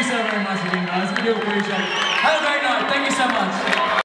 Thank you so very much for being guys. We do appreciate it. Have a great night. Thank you so much.